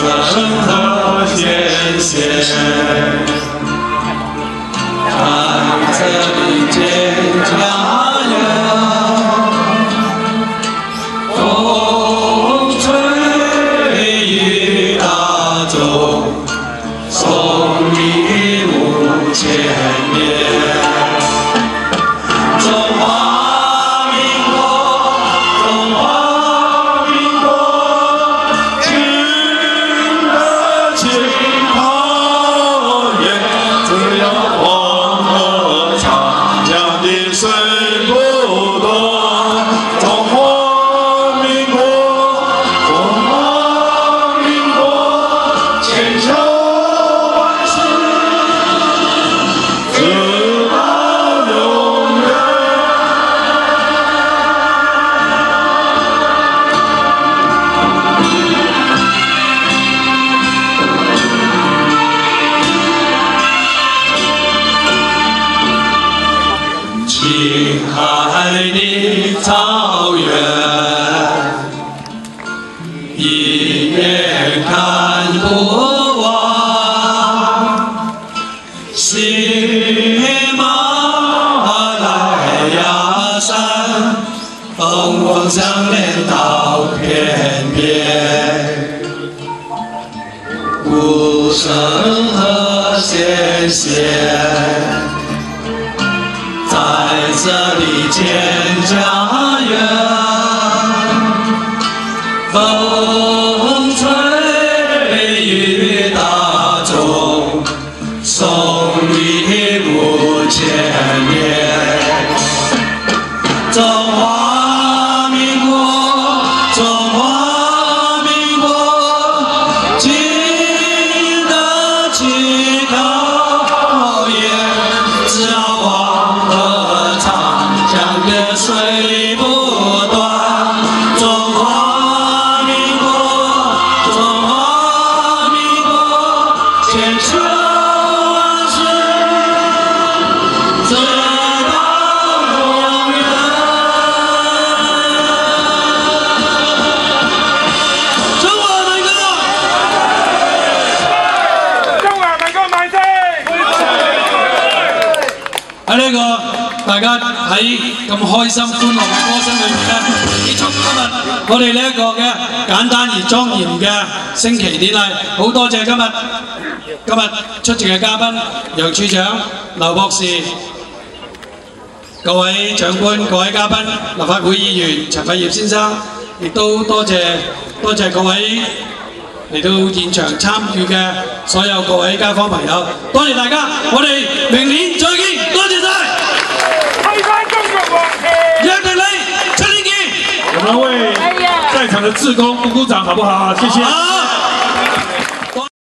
生和天仙。看这一间家园，风吹雨打走。人一眼看不完，喜马拉雅山，峰峰相连到天边，古圣和贤贤在这里。Oh. 咁开心欢乐嘅歌声里面咧，结束今日我哋呢一个嘅简单而庄严嘅升旗典礼。好多谢今日今日出席嘅嘉宾，杨处长、刘博士、各位长官、各位嘉宾、立法会议员陈伟业先生，亦都多谢多谢各位嚟到现场参与嘅所有各位街坊朋友，多谢大家，我哋明年再见， 工鼓鼓掌，好不好？谢谢。